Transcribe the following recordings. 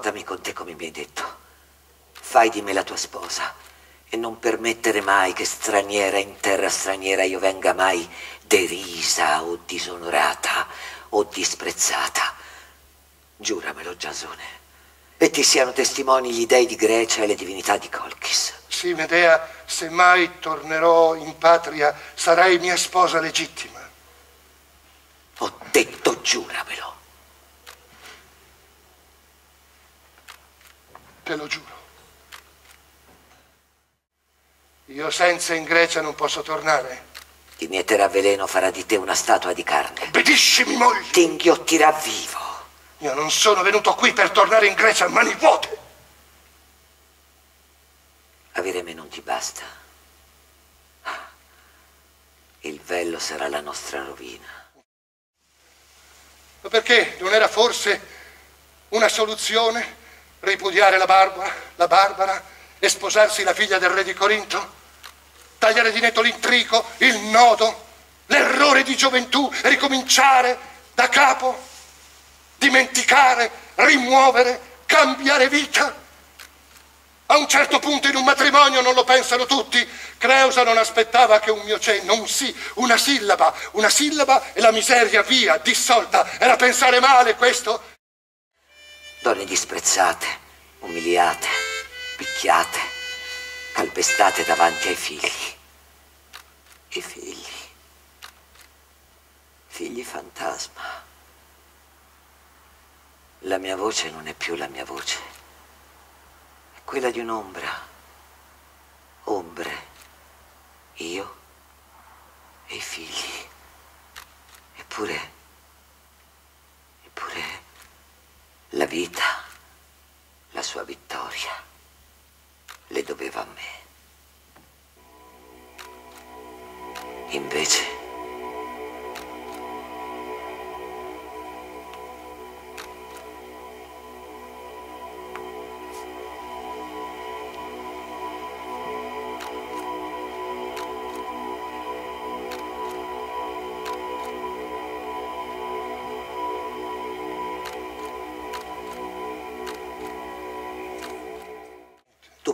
Portami con te come mi hai detto. Fai di me la tua sposa e non permettere mai che straniera in terra straniera io venga mai derisa o disonorata o disprezzata. Giuramelo, Giasone. E ti siano testimoni gli dei di Grecia e le divinità di Colchis. Sì, Medea, se mai tornerò in patria sarai mia sposa legittima. Ho detto giuramelo. Te lo giuro. Io senza in Grecia non posso tornare. Ti mieterà veleno, farà di te una statua di carne. Obbediscimi, moglie! Ti inghiottirà vivo. Io non sono venuto qui per tornare in Grecia a mani vuote. Avere me non ti basta. Il vello sarà la nostra rovina. Ma perché non era forse una soluzione ripudiare la Barbara, la Barbara e sposarsi la figlia del re di Corinto? Tagliare di netto l'intrico, il nodo, l'errore di gioventù e ricominciare da capo? Dimenticare, rimuovere, cambiare vita? A un certo punto in un matrimonio non lo pensano tutti. Creusa non aspettava che un mio cenno, un sì, una sillaba, una sillaba e la miseria via, dissolta. Era pensare male questo? Donne disprezzate, umiliate, picchiate, calpestate davanti ai figli. I figli. Figli fantasma. La mia voce non è più la mia voce, è quella di un'ombra. Ombre. Io e i figli. Eppure, eppure, la vita, la sua vittoria, le doveva a me. Invece,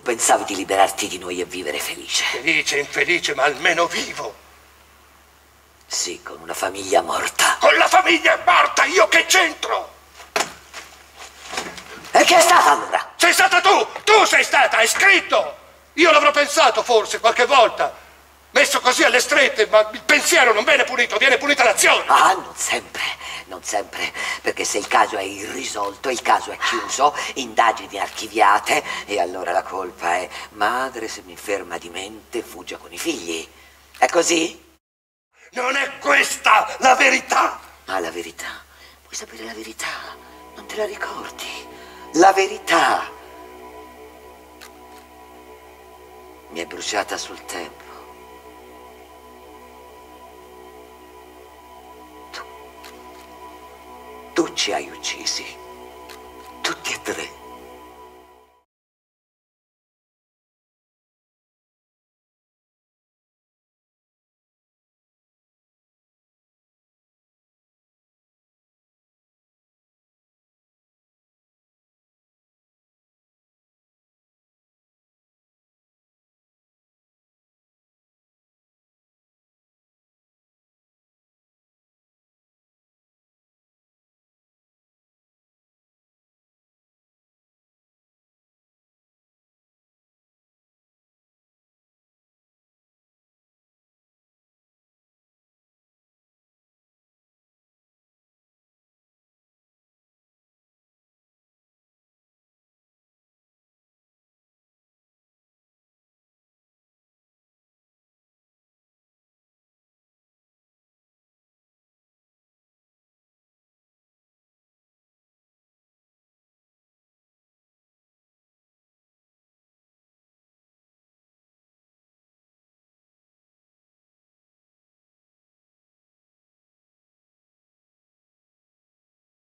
pensavi di liberarti di noi e vivere felice. Felice, infelice, ma almeno vivo. Sì, con una famiglia morta. Con la famiglia morta, io che c'entro? E che è stata allora? Sei stata tu! Tu sei stata, è scritto! Io l'avrò pensato forse qualche volta. Messo così alle strette, ma il pensiero non viene punito, viene punita l'azione. Ah, non sempre, non sempre, perché se il caso è irrisolto, il caso è chiuso, indagini archiviate, e allora la colpa è madre se mi inferma di mente fugge con i figli. È così? Non è questa la verità! Ah, la verità. Vuoi sapere la verità? Non te la ricordi? La verità. Mi è bruciata sul tempo. Tu ci hai uccisi. Tutti e tre.